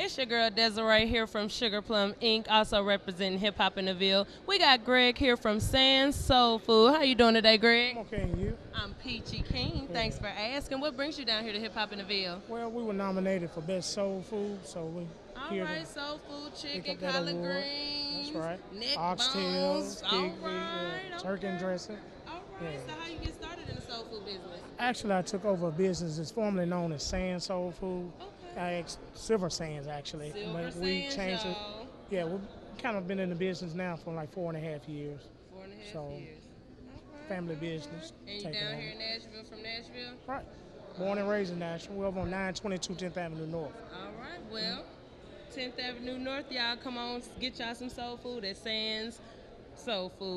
It's your girl Desiree here from Sugar Plum Inc., also representing Hip Hop in the Ville. We got Greg here from Sands Soul Food. How you doing today, Greg? I'm okay, and you? I'm Peachy King. Thanks for asking. What brings you down here to Hip Hop in the Ville? Well, we were nominated for best soul food, so we All here right, soul food, chicken, collard award. greens, That's right. neck Oxtails, bones. All right, yeah, turkey and okay. dressing. All right. Yeah. So how you get started in the soul food business? Actually, I took over a business. It's formerly known as Sand Soul Food. Okay. I ex- Silver Sands actually, Silver but we Sands, changed it. Yeah, we've kind of been in the business now for like four and a half years. Four and a half So, years. Right, Family all business. And you down here in Nashville from Nashville? Right. Born and raised in Nashville. We're over on 922 10th Avenue North. All right, well, 10th Avenue North, y'all come on, get y'all some soul food at Sands Soul Food.